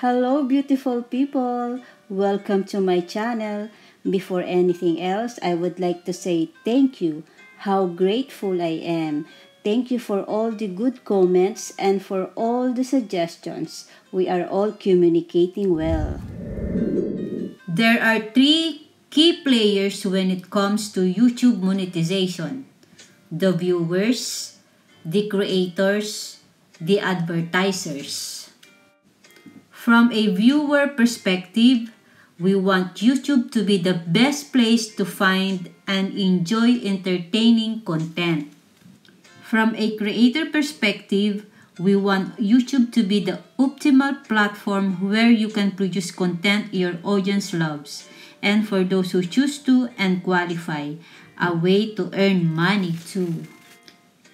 Hello, beautiful people! Welcome to my channel. Before anything else, I would like to say thank you. How grateful I am. Thank you for all the good comments and for all the suggestions. We are all communicating well. There are three key players when it comes to YouTube monetization. The viewers, the creators, the advertisers. From a viewer perspective, we want YouTube to be the best place to find and enjoy entertaining content. From a creator perspective, we want YouTube to be the optimal platform where you can produce content your audience loves. And for those who choose to and qualify, a way to earn money too.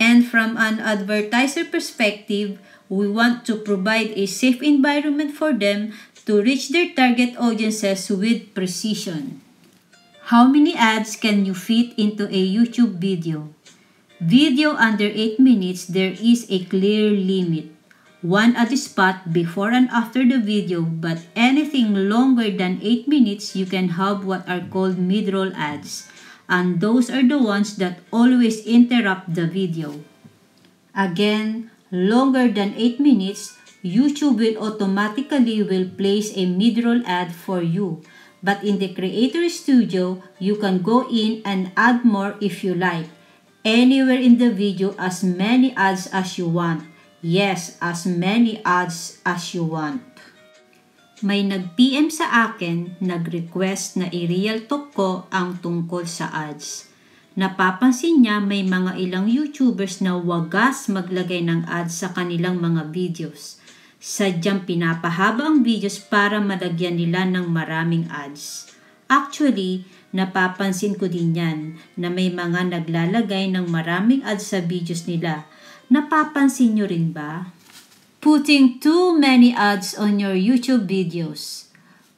And from an advertiser perspective, we want to provide a safe environment for them to reach their target audiences with precision. How many ads can you fit into a YouTube video? Video under 8 minutes, there is a clear limit. One ad spot before and after the video, but anything longer than 8 minutes, you can have what are called mid-roll ads. And those are the ones that always interrupt the video. Again, longer than 8 minutes, YouTube will automatically will place a mid-roll ad for you. But in the Creator Studio, you can go in and add more if you like. Anywhere in the video, as many ads as you want. Yes, as many ads as you want. May nag-PM sa akin, nag-request na i-real talk ko ang tungkol sa ads. Napapansin niya may mga ilang YouTubers na wagas maglagay ng ads sa kanilang mga videos. Sadyang pinapahaba ang videos para malagyan nila ng maraming ads. Actually, napapansin ko din yan na may mga naglalagay ng maraming ads sa videos nila. Napapansin nyo rin ba? Putting too many ads on your YouTube videos.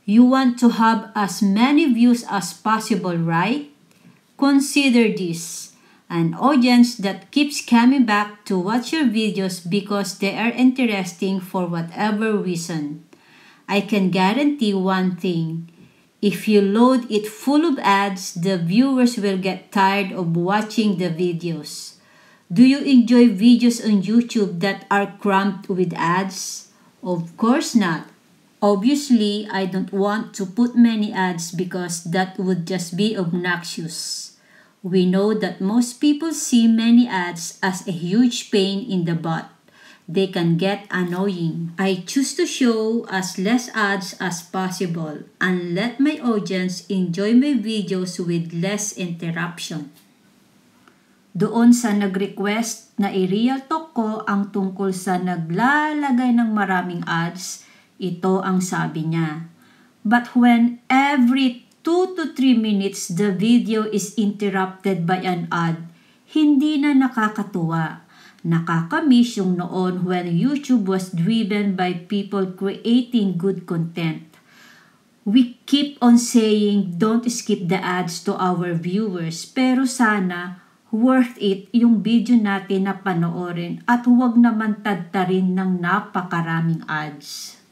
You want to have as many views as possible, right? Consider this an audience that keeps coming back to watch your videos because they are interesting for whatever reason. I can guarantee one thing. If you load it full of ads, the viewers will get tired of watching the videos. Do you enjoy videos on YouTube that are crammed with ads? Of course not. Obviously, I don't want to put many ads because that would just be obnoxious. We know that most people see many ads as a huge pain in the butt. They can get annoying. I choose to show as less ads as possible and let my audience enjoy my videos with less interruption. Doon sa nag-request na i-real talk ko ang tungkol sa naglalagay ng maraming ads, ito ang sabi niya. But when every 2 to 3 minutes the video is interrupted by an ad, hindi na nakakatuwa. Nakakamiss yung noon when YouTube was driven by people creating good content. We keep on saying don't skip the ads to our viewers pero sana worth it yung video natin na panoorin at huwag naman tadtarin ng napakaraming ads.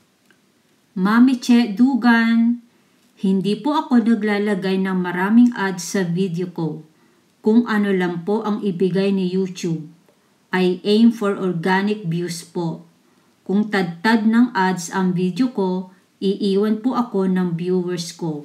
Mami Che Dugan, hindi po ako naglalagay ng maraming ads sa video ko. Kung ano lang po ang ibigay ni YouTube. I aim for organic views po. Kung tadtad ng ads ang video ko, iiwan po ako ng viewers ko.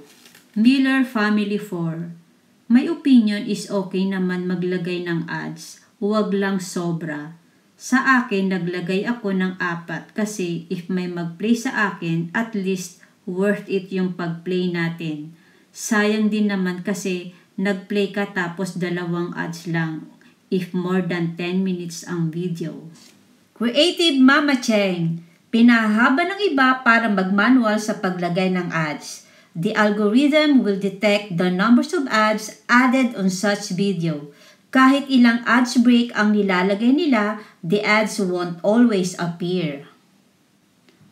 Miller Family 4 May opinion is okay naman maglagay ng ads, huwag lang sobra. Sa akin, naglagay ako ng apat kasi if may mag-play sa akin, at least worth it yung pag-play natin. Sayang din naman kasi nag-play ka tapos dalawang ads lang if more than 10 minutes ang video. Creative Mama Cheng, pinahaba ng iba para mag-manual sa paglagay ng ads. The algorithm will detect the numbers of ads added on such video. Kahit ilang ads break ang nilalagay nila, the ads won't always appear.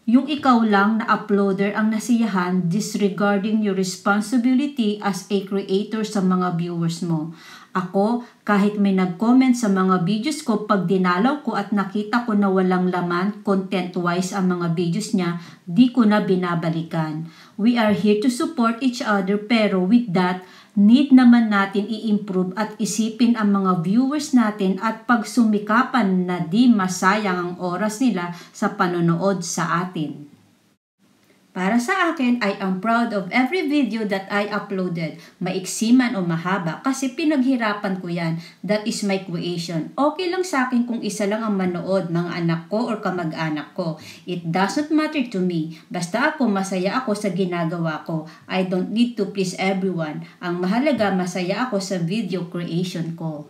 Yung ikaw lang na uploader ang nasiyahan disregarding your responsibility as a creator sa mga viewers mo. Ako, kahit may nag-comment sa mga videos ko pag dinalaw ko at nakita ko na walang laman content-wise ang mga videos niya, di ko na binabalikan. We are here to support each other pero with that, need naman natin i-improve at isipin ang mga viewers natin at pagsumikapan na di masayang ang oras nila sa panonood sa atin. Para sa akin, I am proud of every video that I uploaded. Maiksi man o mahaba kasi pinaghirapan ko yan. That is my creation. Okay lang sa akin kung isa lang ang manood, mga anak ko or kamag-anak ko. It doesn't matter to me. Basta ako, masaya ako sa ginagawa ko. I don't need to please everyone. Ang mahalaga, masaya ako sa video creation ko.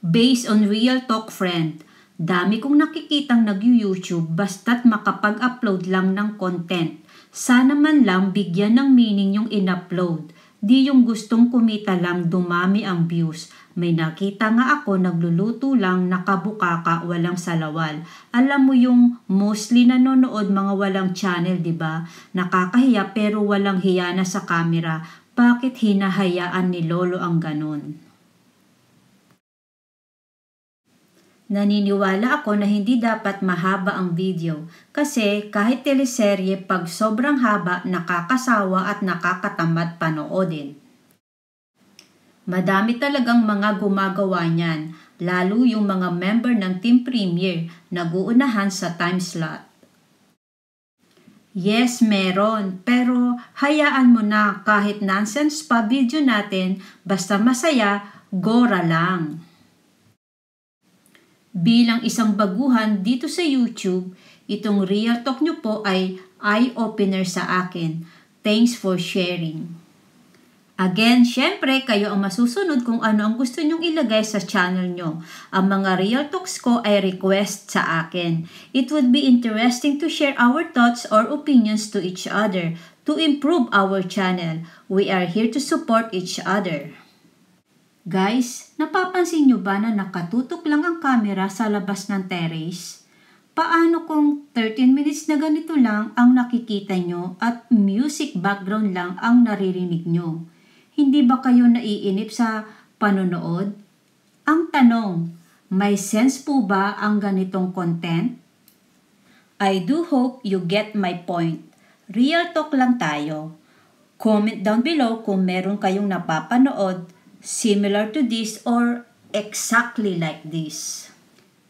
Based on real talk friend, Dami kong nakikitang nag-YouTube basta't makapag-upload lang ng content. Sana man lang bigyan ng meaning yung in-upload. Di yung gustong kumita lang dumami ang views. May nakita nga ako nagluluto lang nakabukaka walang salawal. Alam mo yung mostly nanonood mga walang channel, 'di ba? Nakakahiya pero walang hiya na sa camera. Bakit hinahayaan ni Lolo ang ganun? Naniniwala ako na hindi dapat mahaba ang video kasi kahit teleserye pag sobrang haba nakakasawa at nakakatamad panoodin. Madami talagang mga gumagawa niyan, lalo yung mga member ng Team Premier naguunahan sa time slot. Yes, meron. Pero hayaan mo na kahit nonsense pa video natin, basta masaya, gora lang. Bilang isang baguhan dito sa YouTube, itong Real Talk nyo po ay eye-opener sa akin. Thanks for sharing. Again, syempre, kayo ang masusunod kung ano ang gusto nyong ilagay sa channel nyo. Ang mga Real Talks ko ay request sa akin. It would be interesting to share our thoughts or opinions to each other to improve our channel. We are here to support each other. Guys, napapansin nyo ba na nakatutok lang ang camera sa labas ng terrace? Paano kung 13 minutes na ganito lang ang nakikita nyo at music background lang ang naririnig nyo? Hindi ba kayo naiinip sa panonood? Ang tanong, may sense po ba ang ganitong content? I do hope you get my point. Real talk lang tayo. Comment down below kung meron kayong napapanood similar to this or exactly like this.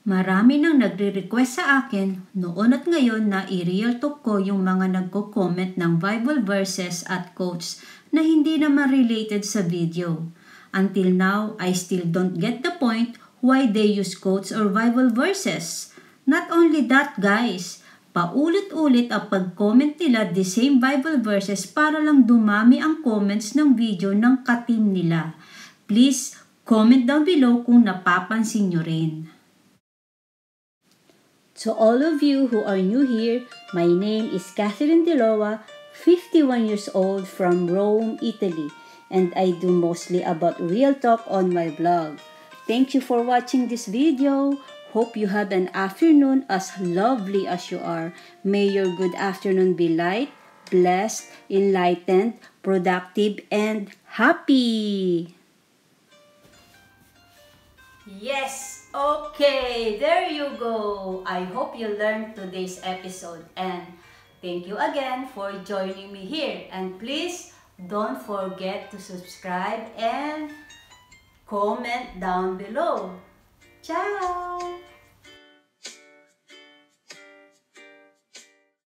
Marami nang nagre-request sa akin noon at ngayon na i-real talk ko yung mga nagko-comment ng Bible verses at quotes na hindi naman related sa video. Until now, I still don't get the point why they use quotes or Bible verses. Not only that guys, paulit-ulit ang pag-comment nila the same Bible verses para lang dumami ang comments ng video ng katim nila. Please, comment down below kung napapansin nyo rin. To all of you who are new here, my name is Catherine Deloa, 51 years old from Rome, Italy, and I do mostly about real talk on my blog. Thank you for watching this video. Hope you had an afternoon as lovely as you are. May your good afternoon be light, blessed, enlightened, productive, and happy! Yes! Okay, there you go. I hope you learned today's episode and thank you again for joining me here. And please don't forget to subscribe and comment down below. Ciao!